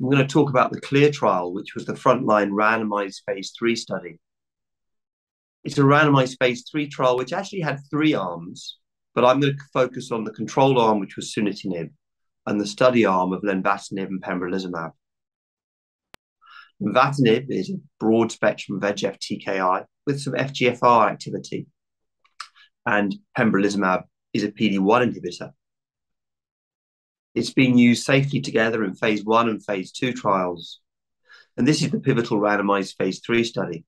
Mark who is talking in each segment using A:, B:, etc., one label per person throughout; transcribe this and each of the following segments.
A: I'm going to talk about the CLEAR trial, which was the frontline randomized phase three study. It's a randomized phase three trial, which actually had three arms, but I'm going to focus on the control arm, which was sunitinib, and the study arm of lenvatinib and pembrolizumab. Lenvatinib is a broad spectrum VEGF TKI with some FGFR activity, and pembrolizumab is a PD-1 inhibitor. It's been used safely together in phase one and phase two trials, and this is the pivotal randomized phase three study.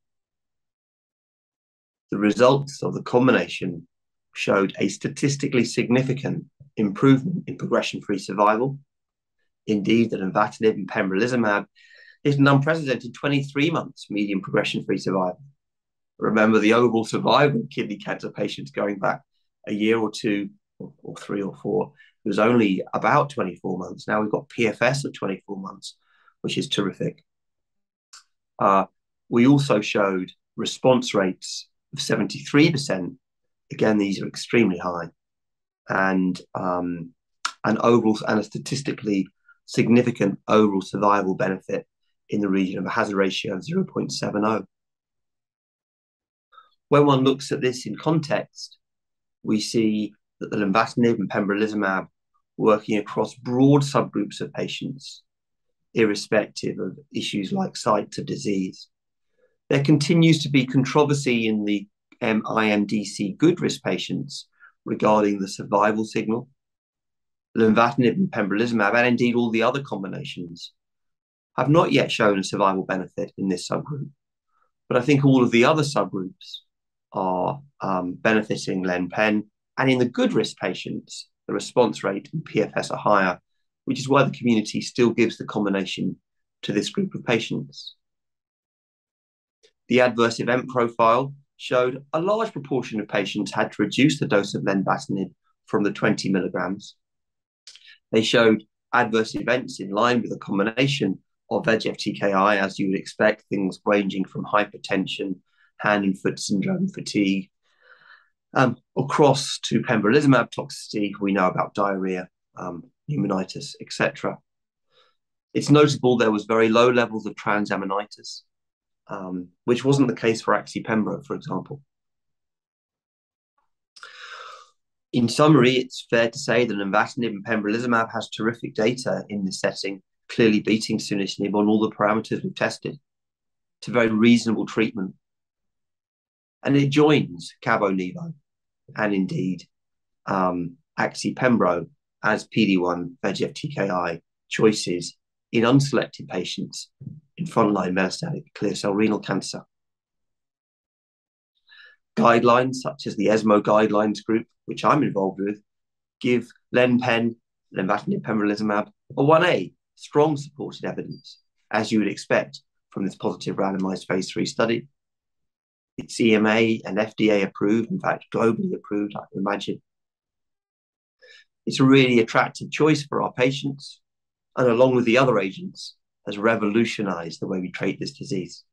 A: The results of the combination showed a statistically significant improvement in progression-free survival. Indeed, the lenvatinib and pembrolizumab is an unprecedented 23 months median progression-free survival. Remember, the overall survival of kidney cancer patients going back a year or two, or three or four, It was only about 24 months. Now we've got PFS of 24 months, which is terrific. Uh, we also showed response rates of 73%. Again, these are extremely high. And um, an overall and a statistically significant overall survival benefit in the region of a hazard ratio of 0.70. When one looks at this in context, we see that the lenvatinib and pembrolizumab working across broad subgroups of patients, irrespective of issues like sites of disease. There continues to be controversy in the IMDC good risk patients regarding the survival signal. Lenvatinib and pembrolizumab, and indeed all the other combinations, have not yet shown a survival benefit in this subgroup. But I think all of the other subgroups are um, benefiting len-pen, and in the good risk patients, the response rate and PFS are higher, which is why the community still gives the combination to this group of patients. The adverse event profile showed a large proportion of patients had to reduce the dose of lenvatinib from the 20 milligrams. They showed adverse events in line with a combination of VEGF TKI, as you would expect, things ranging from hypertension, hand and foot syndrome, fatigue, um, across to pembrolizumab toxicity, we know about diarrhea, um, pneumonitis, etc. It's notable there was very low levels of transaminitis, um, which wasn't the case for axi-pembro, for example. In summary, it's fair to say that lenvatinib and pembrolizumab has terrific data in this setting, clearly beating sunitinib on all the parameters we've tested. It's a very reasonable treatment. And it joins cabo-nivo and indeed um, axi-pembro as PD-1 VEGF TKI choices in unselected patients in frontline metastatic clear cell renal cancer. Guidelines such as the ESMO guidelines group, which I'm involved with, give len-pen, lenvatinib pembrolizumab, a 1A, strong supported evidence, as you would expect from this positive randomized phase three study, it's EMA and FDA approved, in fact, globally approved, I imagine. It's a really attractive choice for our patients, and along with the other agents, has revolutionized the way we treat this disease.